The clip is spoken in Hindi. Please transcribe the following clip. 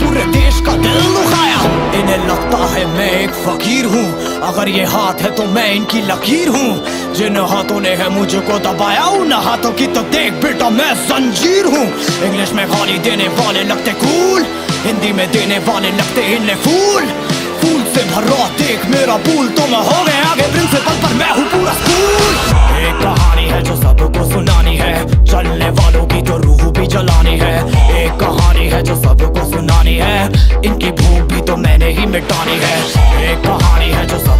पूरे देश का दिल दुखाया। इन्हें लगता है मैं एक फकीर हूँ। अगर ये हाथ है तो मैं इनकी लकीर हूँ। जिन हाथों ने है मुझको दबाया, उन हाथों की तो देख बेटा मैं जंजीर हूँ। इंग्लिश में गाली देने वाले लगते कूल, हिंदी में देने वाले लगते इन्हें फूल। फूल से भरो देख मेरा पुल तो हो गया। में है एक कहानी है जो सब